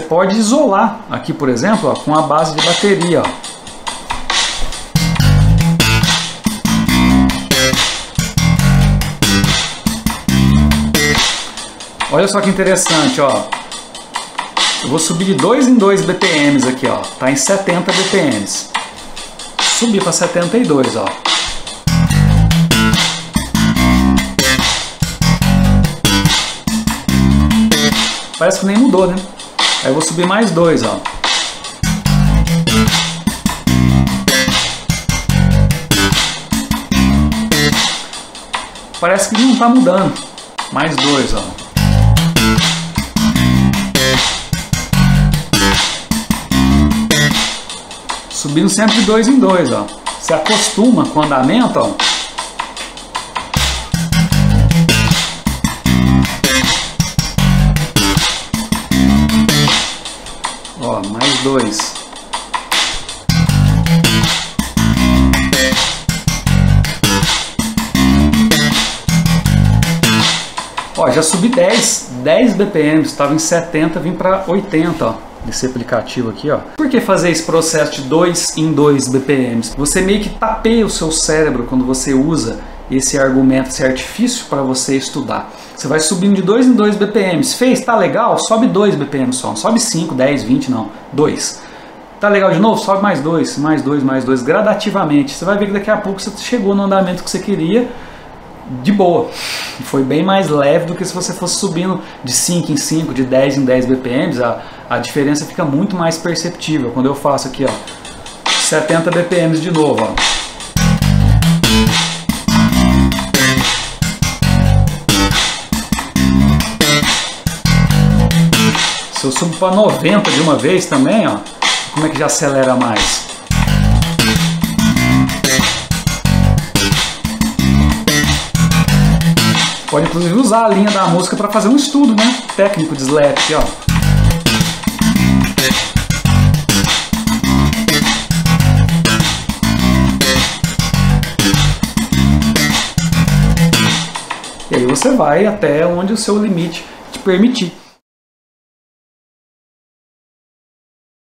pode isolar aqui, por exemplo, ó, com a base de bateria. Ó. Olha só que interessante, ó. Eu vou subir de 2 em 2 BPMs aqui, ó. Tá em 70 BPMs. Subir para 72, ó. Parece que nem mudou, né? Aí eu vou subir mais dois, ó. Parece que não tá mudando. Mais dois, ó. Subindo sempre de dois em dois, ó. Se acostuma com o andamento, ó. Ó, mais dois. Ó, já subi 10, 10 BPM, estava em 70, vim para 80, ó, desse aplicativo aqui, ó. Por que fazer esse processo de 2 em 2 BPMs? Você meio que tapeia o seu cérebro quando você usa esse argumento, esse artifício para você estudar. Você vai subindo de 2 em 2 BPMs. Fez, tá legal? Sobe 2 BPMs só. Sobe 5, 10, 20, não. 2. Tá legal de novo? Sobe mais 2, mais 2, mais 2, gradativamente. Você vai ver que daqui a pouco você chegou no andamento que você queria de boa. Foi bem mais leve do que se você fosse subindo de 5 em 5, de 10 em 10 BPMs. A, a diferença fica muito mais perceptível. Quando eu faço aqui, ó, 70 BPMs de novo, ó. Se eu subo para 90 de uma vez também, ó, como é que já acelera mais? Pode inclusive usar a linha da música para fazer um estudo, né? Técnico de slap, aqui, ó. E aí você vai até onde o seu limite te permitir.